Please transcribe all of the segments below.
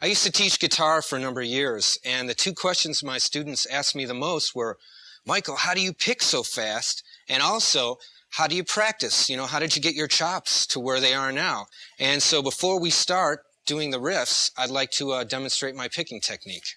I used to teach guitar for a number of years, and the two questions my students asked me the most were, Michael, how do you pick so fast? And also, how do you practice? You know, how did you get your chops to where they are now? And so before we start doing the riffs, I'd like to uh, demonstrate my picking technique.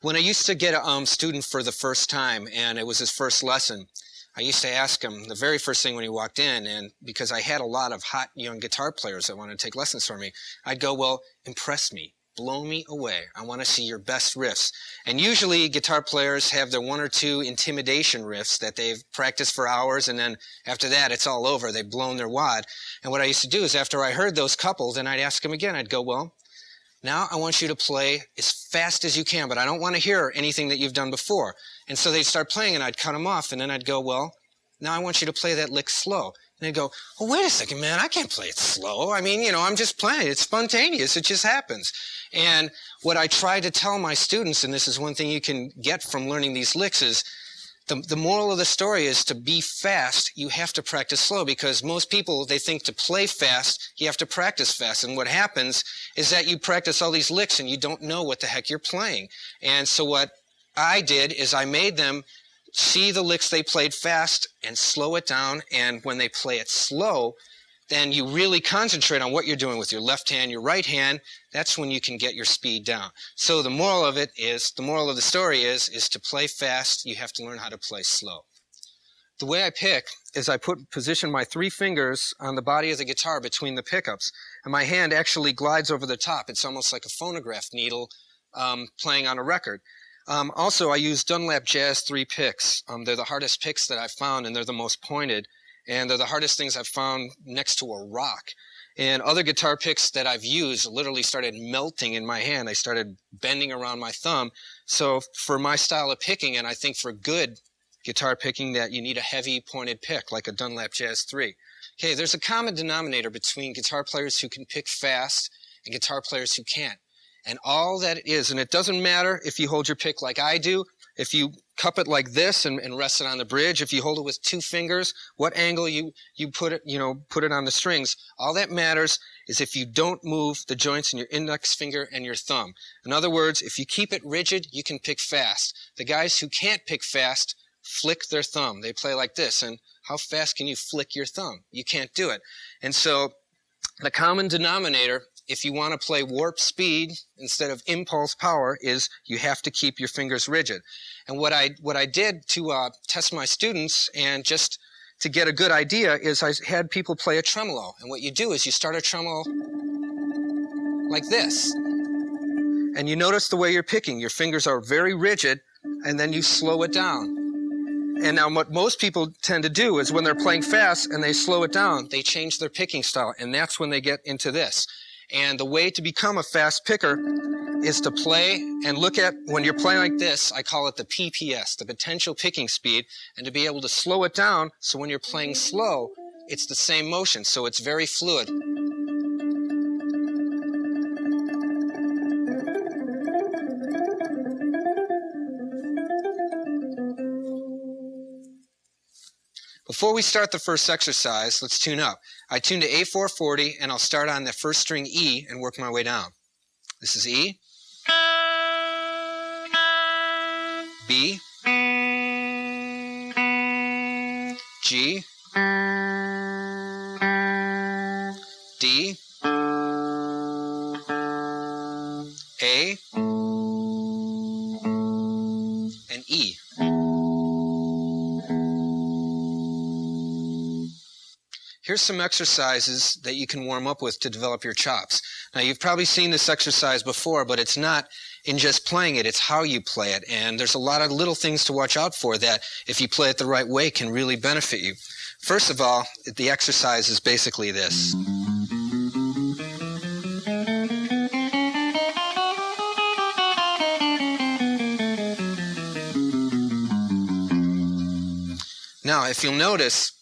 When I used to get a um, student for the first time and it was his first lesson, I used to ask him the very first thing when he walked in, and because I had a lot of hot young guitar players that wanted to take lessons from me, I'd go, Well, impress me, blow me away. I want to see your best riffs. And usually, guitar players have their one or two intimidation riffs that they've practiced for hours, and then after that, it's all over. They've blown their wad. And what I used to do is, after I heard those couple, then I'd ask them again. I'd go, Well, now I want you to play as fast as you can, but I don't want to hear anything that you've done before. And so they'd start playing and I'd cut them off and then I'd go, well, now I want you to play that lick slow. And they'd go, well, wait a second, man, I can't play it slow. I mean, you know, I'm just playing. It's spontaneous. It just happens. And what I try to tell my students, and this is one thing you can get from learning these licks is, the, the moral of the story is to be fast, you have to practice slow because most people, they think to play fast, you have to practice fast. And what happens is that you practice all these licks and you don't know what the heck you're playing. And so what I did is I made them see the licks they played fast and slow it down. And when they play it slow, then you really concentrate on what you're doing with your left hand, your right hand. That's when you can get your speed down. So the moral of it is, the moral of the story is, is to play fast, you have to learn how to play slow. The way I pick is I put position my three fingers on the body of the guitar between the pickups, and my hand actually glides over the top. It's almost like a phonograph needle um, playing on a record. Um, also, I use Dunlop Jazz 3 picks. Um, they're the hardest picks that I've found, and they're the most pointed and they're the hardest things I've found next to a rock. And other guitar picks that I've used literally started melting in my hand. I started bending around my thumb. So for my style of picking, and I think for good guitar picking, that you need a heavy pointed pick like a Dunlop Jazz 3. Okay, there's a common denominator between guitar players who can pick fast and guitar players who can't. And all that it is, and it doesn't matter if you hold your pick like I do, if you cup it like this and, and, rest it on the bridge, if you hold it with two fingers, what angle you, you put it, you know, put it on the strings, all that matters is if you don't move the joints in your index finger and your thumb. In other words, if you keep it rigid, you can pick fast. The guys who can't pick fast flick their thumb. They play like this. And how fast can you flick your thumb? You can't do it. And so the common denominator if you want to play warp speed instead of impulse power is you have to keep your fingers rigid. And what I, what I did to uh, test my students and just to get a good idea is I had people play a tremolo. And what you do is you start a tremolo like this. And you notice the way you're picking. Your fingers are very rigid and then you slow it down. And now what most people tend to do is when they're playing fast and they slow it down, they change their picking style. And that's when they get into this. And the way to become a fast picker is to play and look at when you're playing like this, I call it the PPS, the potential picking speed, and to be able to slow it down so when you're playing slow, it's the same motion, so it's very fluid. Before we start the first exercise, let's tune up. I tune to A440 and I'll start on the first string E and work my way down. This is E, B, G, D, Here's some exercises that you can warm up with to develop your chops. Now, you've probably seen this exercise before, but it's not in just playing it, it's how you play it. And there's a lot of little things to watch out for that, if you play it the right way, can really benefit you. First of all, the exercise is basically this. Now, if you'll notice,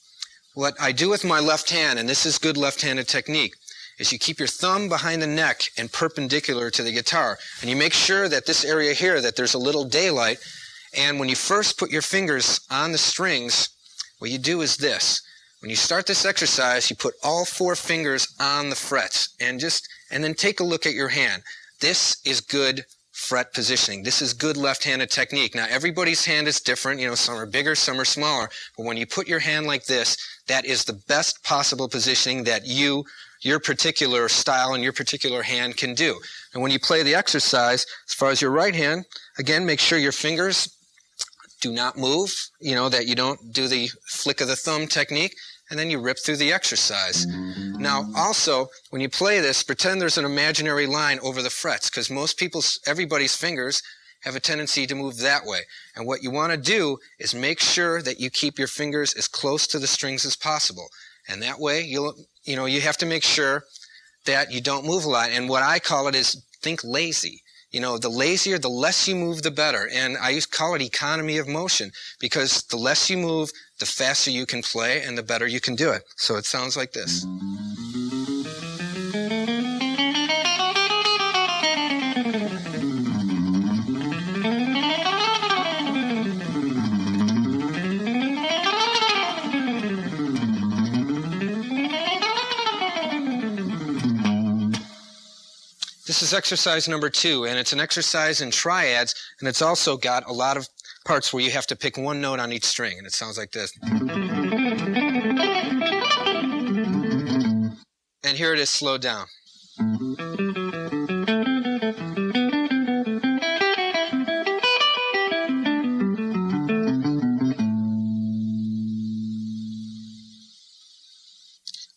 what I do with my left hand, and this is good left-handed technique, is you keep your thumb behind the neck and perpendicular to the guitar. And you make sure that this area here, that there's a little daylight. And when you first put your fingers on the strings, what you do is this. When you start this exercise, you put all four fingers on the frets and just, and then take a look at your hand. This is good fret positioning. This is good left-handed technique. Now, everybody's hand is different. You know, some are bigger, some are smaller. But when you put your hand like this, that is the best possible positioning that you, your particular style and your particular hand can do. And when you play the exercise, as far as your right hand, again, make sure your fingers do not move, you know, that you don't do the flick of the thumb technique and then you rip through the exercise. Now, also, when you play this, pretend there's an imaginary line over the frets, because most people's, everybody's fingers have a tendency to move that way. And what you want to do is make sure that you keep your fingers as close to the strings as possible. And that way, you'll, you know, you have to make sure that you don't move a lot. And what I call it is think lazy. You know, the lazier, the less you move, the better. And I used to call it economy of motion because the less you move, the faster you can play and the better you can do it. So it sounds like this. This is exercise number two, and it's an exercise in triads, and it's also got a lot of parts where you have to pick one note on each string, and it sounds like this. And here it is slowed down.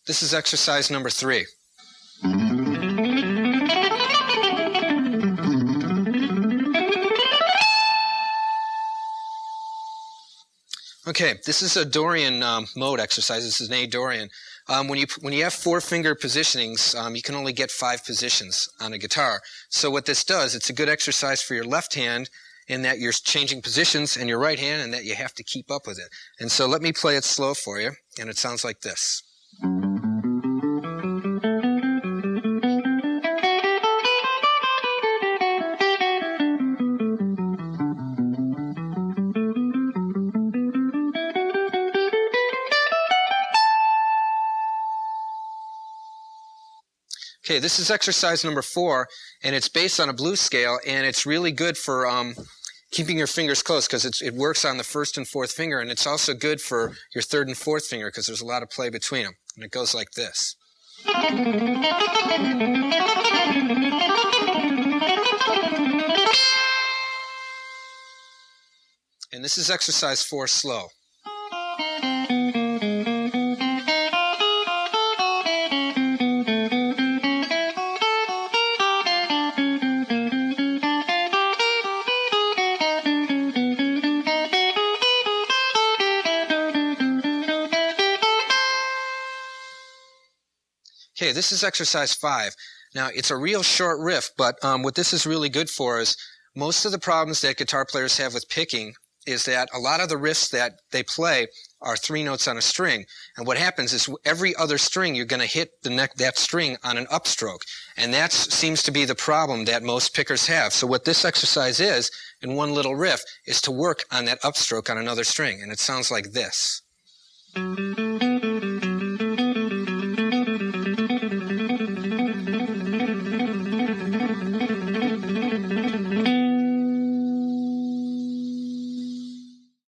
This is exercise number three. Okay, this is a Dorian um, mode exercise. This is an A Dorian. Um, when you when you have four finger positionings, um, you can only get five positions on a guitar. So what this does, it's a good exercise for your left hand in that you're changing positions in your right hand and that you have to keep up with it. And so let me play it slow for you, and it sounds like this. Okay, this is exercise number four, and it's based on a blues scale, and it's really good for um, keeping your fingers close because it works on the first and fourth finger, and it's also good for your third and fourth finger because there's a lot of play between them. And it goes like this. And this is exercise four slow. Okay, this is exercise five. Now, it's a real short riff, but um, what this is really good for is most of the problems that guitar players have with picking is that a lot of the riffs that they play are three notes on a string. And what happens is every other string, you're going to hit the neck, that string on an upstroke. And that seems to be the problem that most pickers have. So what this exercise is, in one little riff, is to work on that upstroke on another string. And it sounds like this.